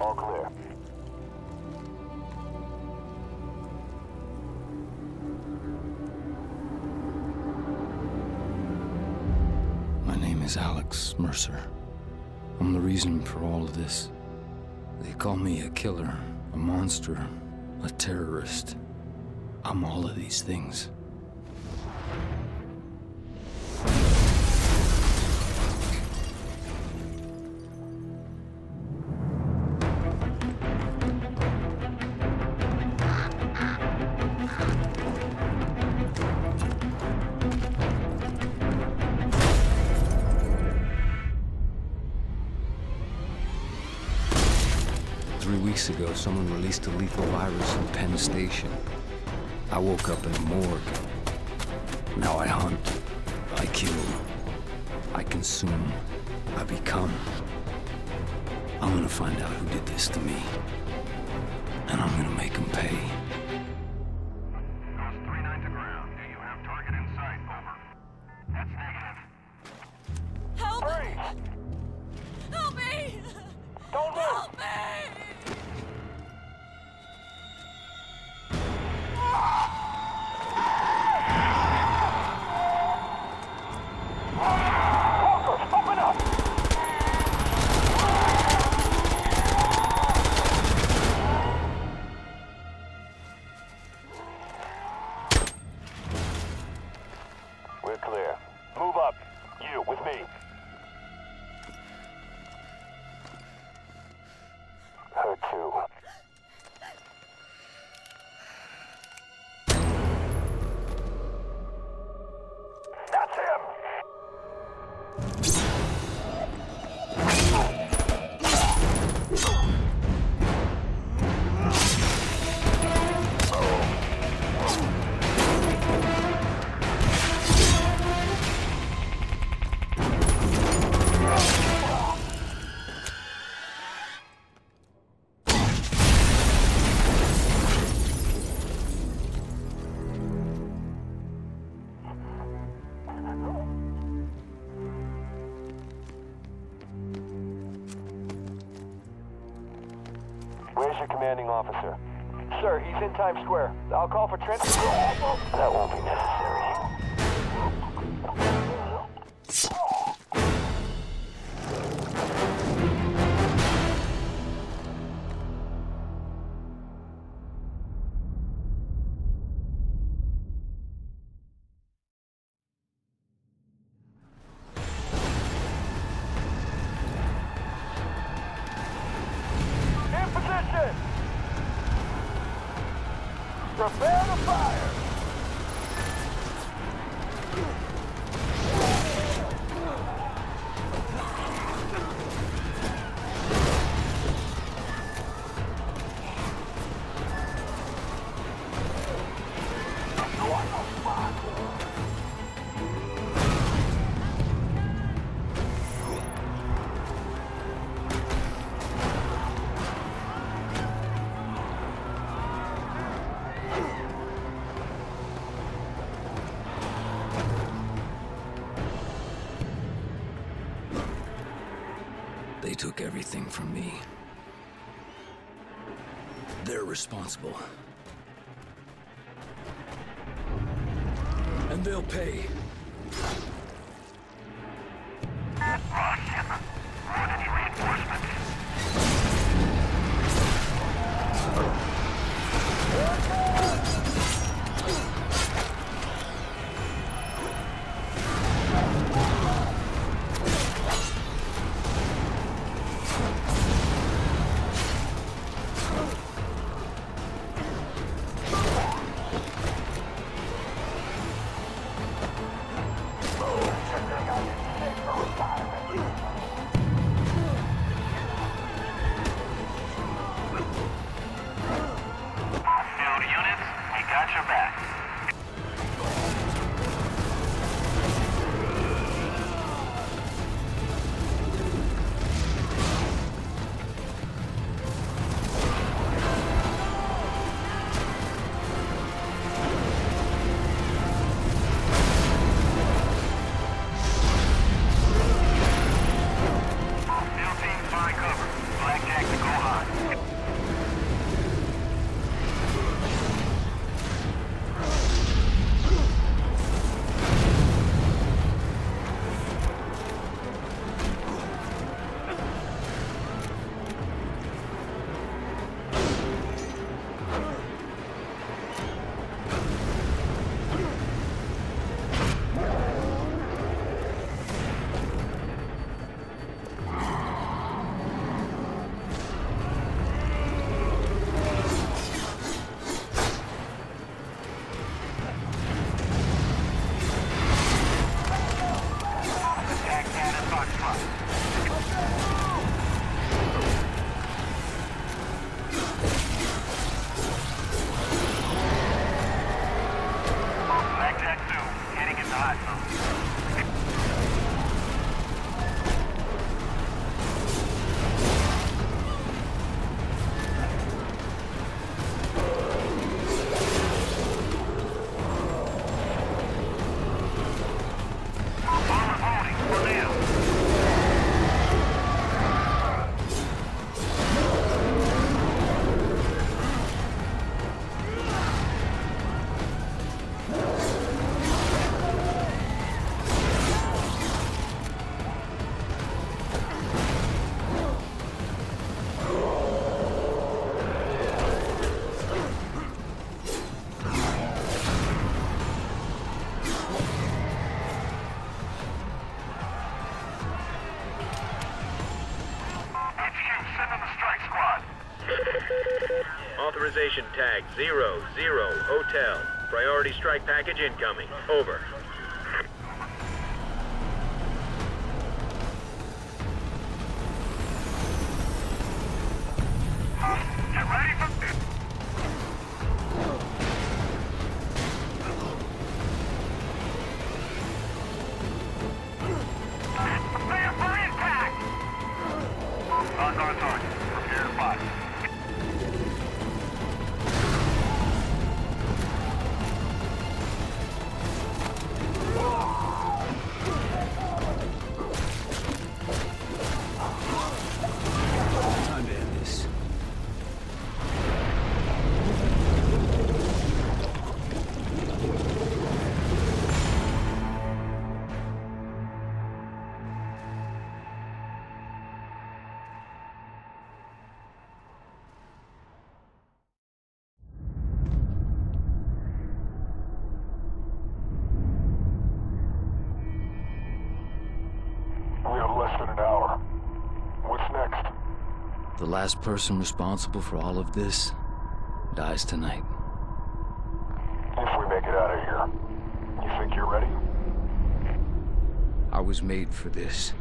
All clear. My name is Alex Mercer. I'm the reason for all of this. They call me a killer, a monster, a terrorist. I'm all of these things. Weeks ago, someone released a lethal virus in Penn Station. I woke up in a morgue. Now I hunt. I kill. I consume. I become. I'm gonna find out who did this to me. And I'm gonna make them pay. Me. Commanding officer? Sir, he's in Times Square. I'll call for Trent. That won't be necessary. Prepare to fire! Everything from me. They're responsible. And they'll pay. back. ます。Authorization tag zero zero hotel. Priority strike package incoming. Over. We less than an hour. What's next? The last person responsible for all of this dies tonight. If we make it out of here, you think you're ready? I was made for this.